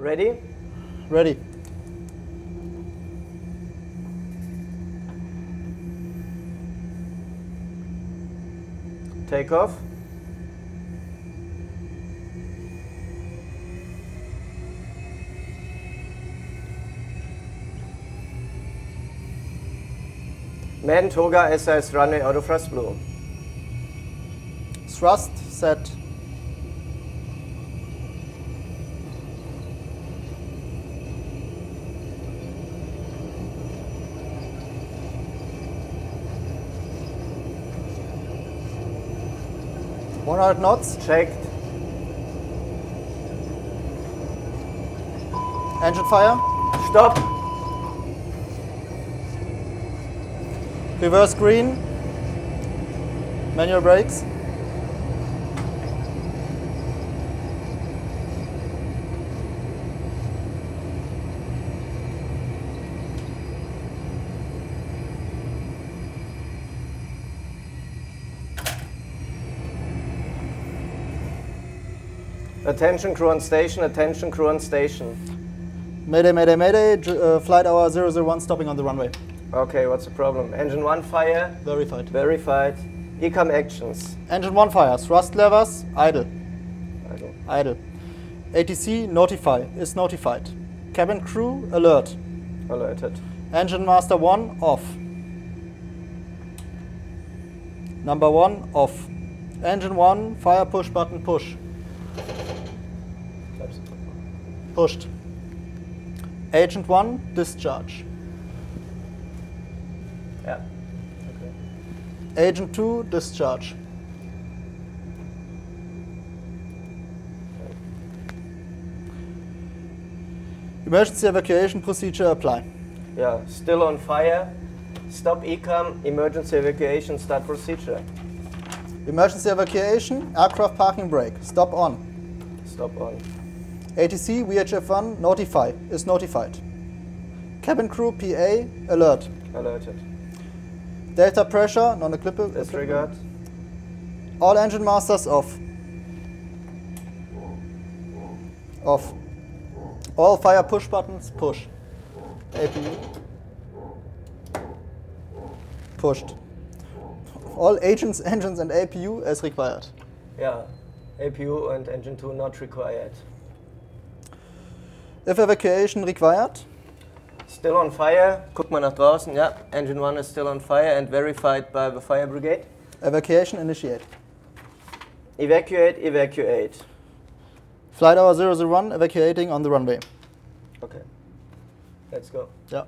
Ready? Ready. Take off. Man Toga SRS runway auto thrust blue. Thrust set. One hundred knots. Checked. Engine fire. Stop. Reverse green. Manual brakes. Attention crew on station, attention crew on station. Mayday, mayday, mayday. Uh, Flighthour 001 stopping on the runway. Okay, what's the problem? Engine 1 fire, Verified. verified. ECAM actions. Engine 1 fire. Thrust levers. Idle. Idle. Idle. ATC notify. Is notified. Cabin crew alert. alerted. Engine master 1 off. Number 1 off. Engine 1 fire push button push. Pushed. Agent 1 discharge. Yeah. Okay. Agent 2 discharge. Emergency evacuation procedure apply. Yeah, still on fire. Stop ECAM, emergency evacuation, start procedure. Emergency evacuation, aircraft parking brake. Stop on. Stop on. ATC VHF1 notify is notified. Cabin crew PA alert. Alerted. Delta pressure non applicable. Disregard. All engine masters off. Off. All fire push buttons push. APU. Pushed. All agents, engines and APU as required. Yeah. APU and engine 2 not required. If evacuation required, Still on fire. Guck mal nach draußen. Ja, engine 1 is still on fire and verified by the fire brigade. evacuation initiate. Evacuate, evacuate. Flighthour 001 evacuating on the runway. Okay. Let's go. Yeah.